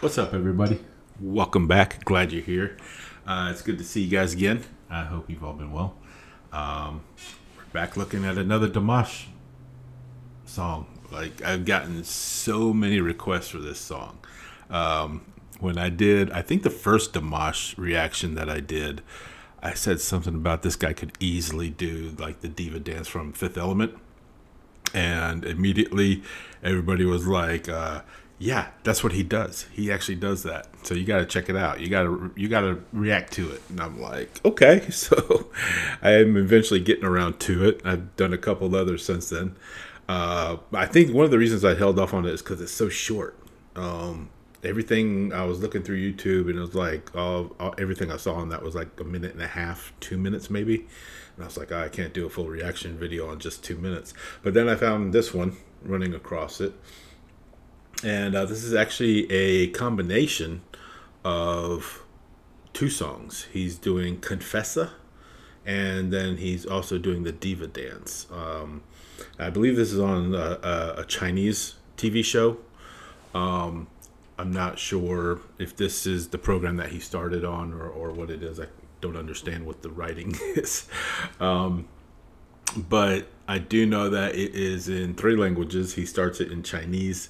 What's up, everybody? Welcome back. Glad you're here. Uh, it's good to see you guys again. I hope you've all been well. Um, we're back looking at another Dimash song. Like I've gotten so many requests for this song. Um, when I did, I think the first Dimash reaction that I did, I said something about this guy could easily do like the diva dance from Fifth Element, and immediately everybody was like, uh, "Yeah, that's what he does. He actually does that." So you got to check it out. You got to you got to react to it. And I'm like, okay. So I am eventually getting around to it. I've done a couple others since then. Uh, I think one of the reasons I held off on it is because it's so short. Um, everything I was looking through YouTube and it was like all, all, everything I saw on that was like a minute and a half, two minutes maybe. And I was like, oh, I can't do a full reaction video on just two minutes. But then I found this one running across it. And uh, this is actually a combination of two songs. He's doing Confessa and then he's also doing the Diva Dance. Um, I believe this is on a, a, Chinese TV show. Um, I'm not sure if this is the program that he started on or, or what it is. I don't understand what the writing is. Um, but I do know that it is in three languages. He starts it in Chinese,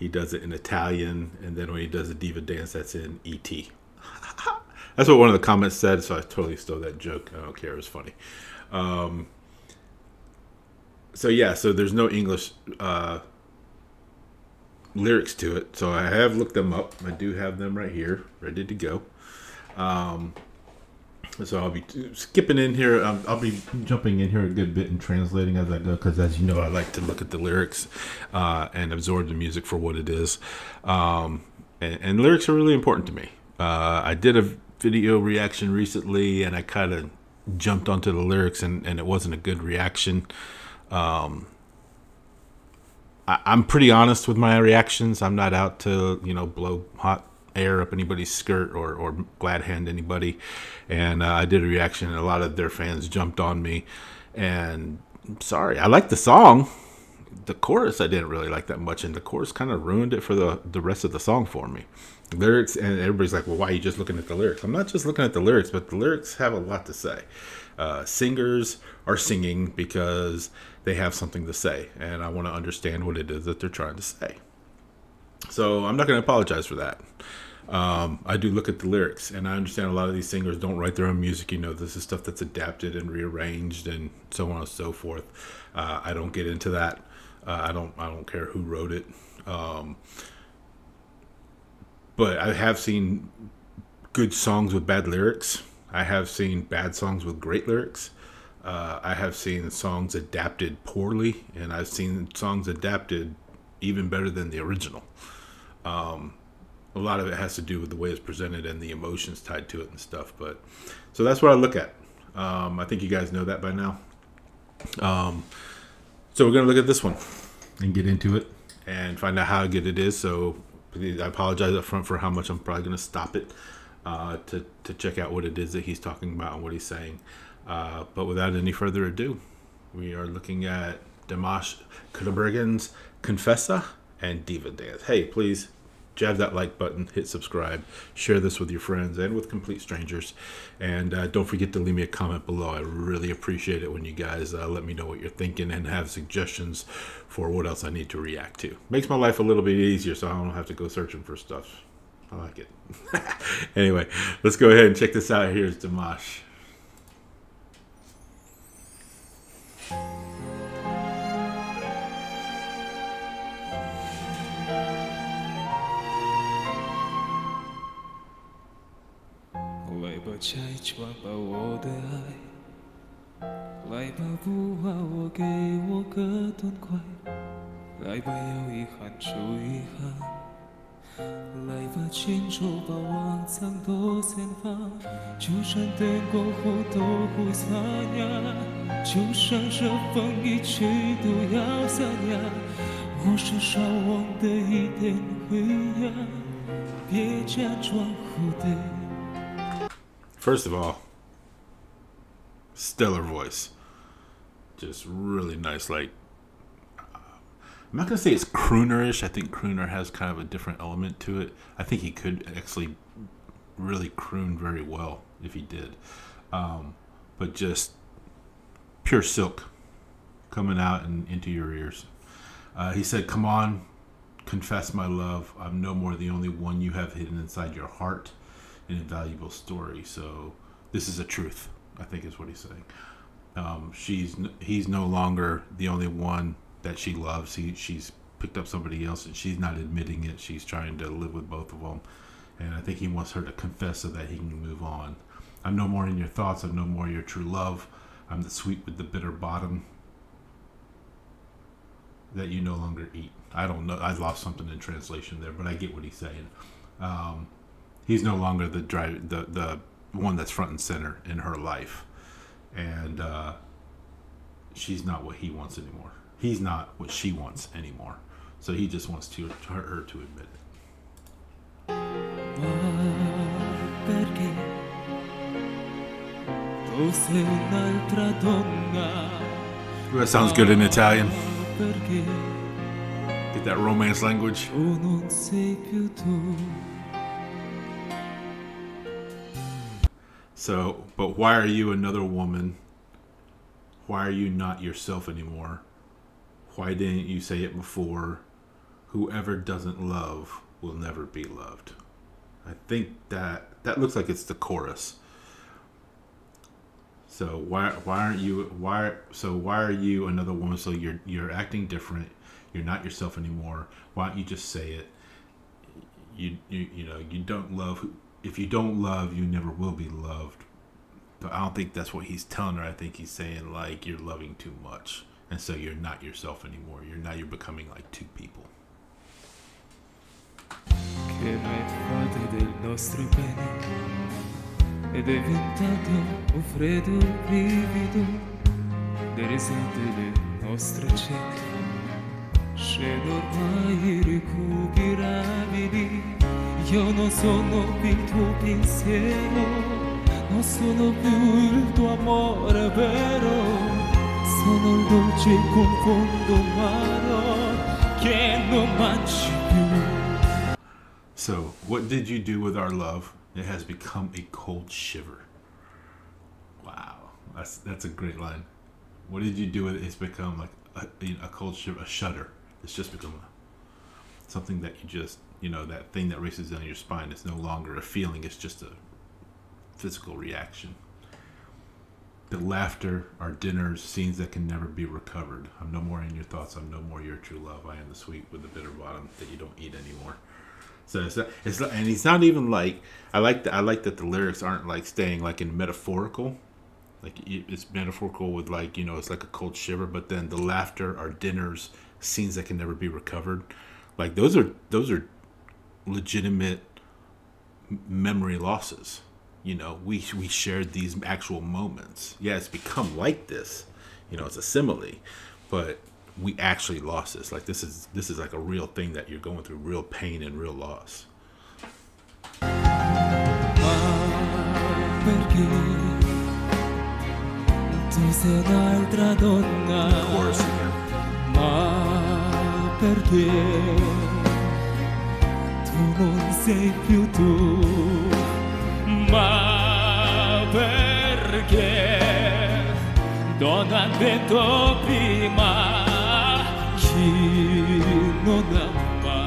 he does it in Italian, and then when he does the diva dance, that's in ET. that's what one of the comments said, so I totally stole that joke. I don't care. It was funny. Um, so yeah, so there's no English uh, lyrics to it. So I have looked them up. I do have them right here, ready to go. Um, so I'll be skipping in here. Um, I'll be jumping in here a good bit and translating as I go, because as you know, I like to look at the lyrics uh, and absorb the music for what it is. Um, and, and, lyrics are really important to me. Uh, I did a video reaction recently, and I kind of jumped onto the lyrics, and, and it wasn't a good reaction. Um, I, am pretty honest with my reactions. I'm not out to you know blow hot air up anybody's skirt or or glad hand anybody. And uh, I did a reaction, and a lot of their fans jumped on me. And I'm sorry, I like the song. The chorus I didn't really like that much, and the chorus kind of ruined it for the the rest of the song for me. lyrics and everybody's like, "Well, why are you just looking at the lyrics?" I'm not just looking at the lyrics, but the lyrics have a lot to say. Uh, singers are singing because they have something to say, and I want to understand what it is that they're trying to say. So I'm not going to apologize for that. Um, I do look at the lyrics, and I understand a lot of these singers don't write their own music. You know, this is stuff that's adapted and rearranged, and so on and so forth. Uh, I don't get into that. Uh, I don't. I don't care who wrote it. Um, but I have seen good songs with bad lyrics. I have seen bad songs with great lyrics. Uh, I have seen songs adapted poorly, and I've seen songs adapted even better than the original. Um, a lot of it has to do with the way it's presented and the emotions tied to it and stuff. But so that's what I look at. Um, I think you guys know that by now. Um, so we're gonna look at this one and get into it and find out how good it is. So I apologize up front for how much I'm probably gonna stop it uh, to to check out what it is that he's talking about and what he's saying. Uh, but without any further ado, we are looking at Dimash Kudaibergen's Confessa and Diva Dance. Hey, please jab that like button, hit subscribe, share this with your friends and with complete strangers. And uh, don't forget to leave me a comment below. I really appreciate it when you guys uh, let me know what you're thinking and have suggestions for what else I need to react to. Makes my life a little bit easier so I don't have to go searching for stuff. I like it. anyway, let's go ahead and check this out. Here's Dimash. 拆穿吧我的爱，来吧不把我给我个痛快，来吧要遗憾就遗憾，来吧清楚把往藏都先放，就算灯过后都会擦亮，就算这风一吹都要散呀，我是少忘的一点灰呀，别假装糊涂。First of all, stellar voice, just really nice. Like I'm not gonna say it's croonerish. I think crooner has kind of a different element to it. I think he could actually really croon very well if he did. Um, but just pure silk coming out and into your ears. Uh, he said, "Come on, confess my love. I'm no more the only one you have hidden inside your heart, an invaluable story. So this is a truth. I think is what he's saying. Um, she's he's no longer the only one that she loves. He, she's picked up somebody else, and she's not admitting it. She's trying to live with both of them, and I think he wants her to confess so that he can move on. I'm no more in your thoughts. I'm no more your true love. I'm the sweet with the bitter bottom that you no longer eat. I don't know. I lost something in translation there, but I get what he's saying. Um, he's no longer the drive, the the one that's front and center in her life, and uh, she's not what he wants anymore. He's not what she wants anymore. So he just wants to, to her, her to admit it. That sounds good in Italian. Get that romance language. So, but why are you another woman? Why are you not yourself anymore? Why didn't you say it before? Whoever doesn't love will never be loved. I think that that looks like it's the chorus. So why why aren't you why so why are you another woman? So you're you're acting different. You're not yourself anymore. Why don't you just say it? You you you know you don't love. If you don't love, you never will be loved. But I don't think that's what he's telling her. I think he's saying like you're loving too much, and so you're not yourself anymore. You're now you're becoming like two people. Che del nostro bene ed è diventato un freddo scene ormai io non sono più il tuo pensiero non sono più il tuo amore vero sono il dolce confondo amaro che non mangi più So, what did you do with our love? It has become a cold shiver. Wow, that's that's a great line. What did you do with it? It's become like a, a cold shiver, a shudder. It's just become a, something that you just, you know, that thing that races down your spine. is no longer a feeling. It's just a physical reaction. The laughter, our dinners, scenes that can never be recovered. I'm no more in your thoughts. I'm no more your true love. I am the sweet with the bitter bottom that you don't eat anymore. So it's, not, it's not, and he's not even like I like that I like that the lyrics aren't like staying like in metaphorical, like it's metaphorical with like you know it's like a cold shiver, but then the laughter, our dinners, scenes that can never be recovered, like those are those are legitimate memory losses. You know, we we shared these actual moments. Yeah, it's become like this. You know, it's a simile, but we actually lost this. Like this is this is like a real thing that you're going through, real pain and real loss. Perché tu non sei più tu? Ma perché non ha detto prima? non ama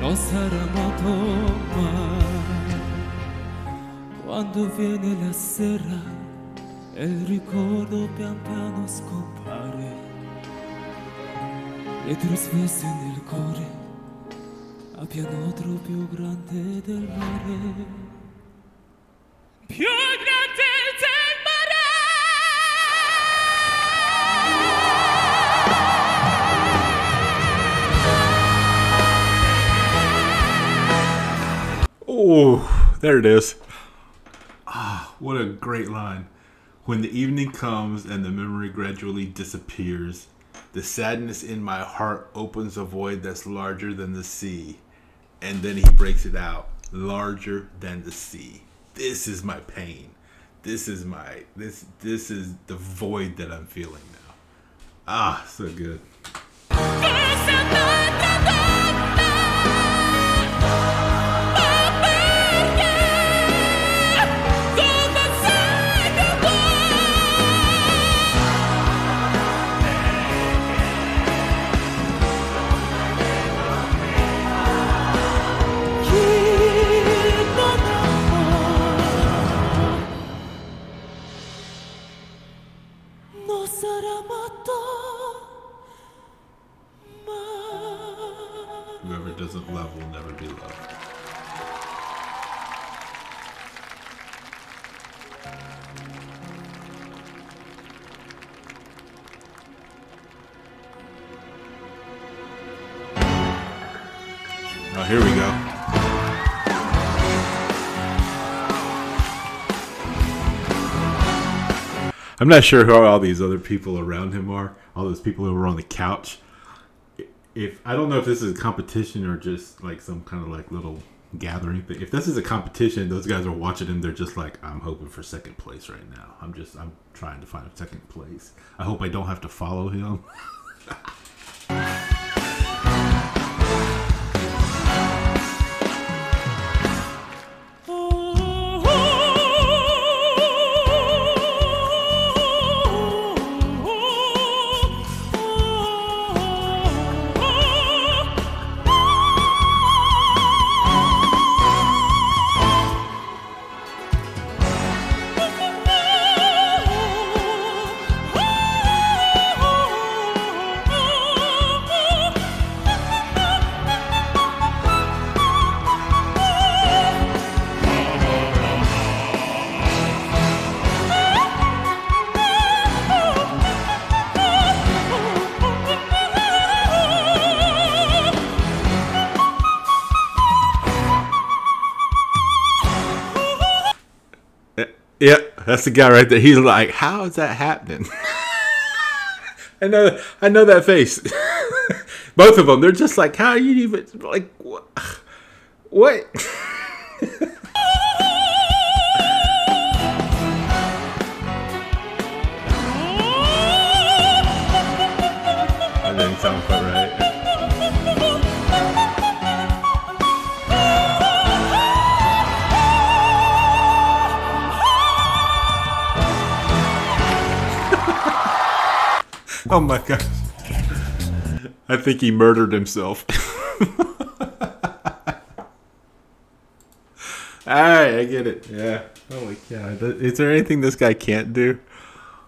non sarà amato mai quando viene la sera e il ricordo pian piano scompare le trasmesse nel cuore a pianotro più grande del mare più grande Oh, there it is. Ah, what a great line. When the evening comes and the memory gradually disappears, the sadness in my heart opens a void that's larger than the sea. And then he breaks it out larger than the sea. This is my pain. This is my this this is the void that I'm feeling now. Ah, so good. Whoever doesn't love will never be loved. Here we go. I'm not sure who all these other people around him are. All those people who were on the couch. If I don't know if this is a competition or just like some kind of like little gathering thing. If this is a competition, those guys are watching him. They're just like, I'm hoping for second place right now. I'm just, I'm trying to find a second place. I hope I don't have to follow him. that's the guy right there. He's like, "How is that happening?" I know, I know that face. Both of them, they're just like, "How are you even like what?" what? Oh my gosh. I think he murdered himself. Alright, I get it. Yeah. Holy cow. Is there anything this guy can't do?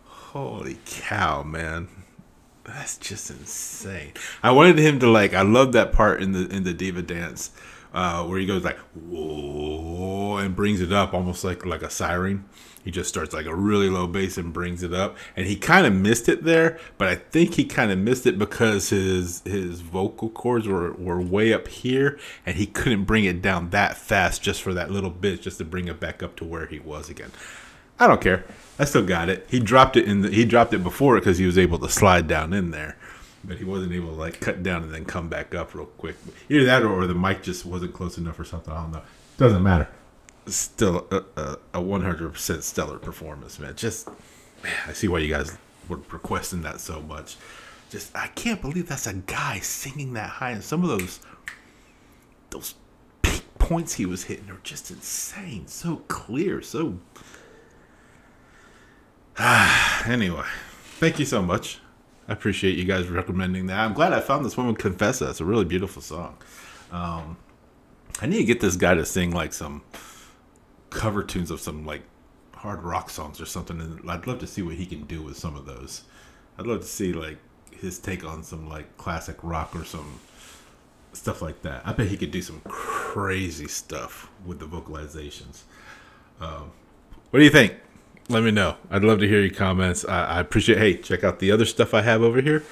Holy cow, man. That's just insane. I wanted him to like I love that part in the in the diva dance uh, where he goes like whoa and brings it up almost like like a siren. He just starts like a really low bass and brings it up, and he kind of missed it there. But I think he kind of missed it because his his vocal cords were were way up here, and he couldn't bring it down that fast just for that little bit, just to bring it back up to where he was again. I don't care. I still got it. He dropped it in the he dropped it before because he was able to slide down in there but he wasn't able to like cut down and then come back up real quick. Either that or the mic just wasn't close enough or something. I don't know. Doesn't matter. Still a, a, 100% stellar performance, man. Just, man, I see why you guys were requesting that so much. Just, I can't believe that's a guy singing that high. And some of those, those peak points he was hitting are just insane. So clear. So, anyway, thank you so much. I appreciate you guys recommending that. I'm glad I found this woman Confessa. It's a really beautiful song. Um, I need to get this guy to sing like some cover tunes of some like hard rock songs or something. And I'd love to see what he can do with some of those. I'd love to see like his take on some like classic rock or some stuff like that. I bet he could do some crazy stuff with the vocalizations. Um, what do you think? let me know. I'd love to hear your comments. I, I, appreciate. Hey, check out the other stuff I have over here.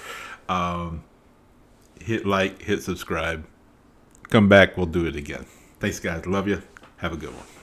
Um, hit like, hit subscribe. Come back. We'll do it again. Thanks, guys. Love you. Have a good one.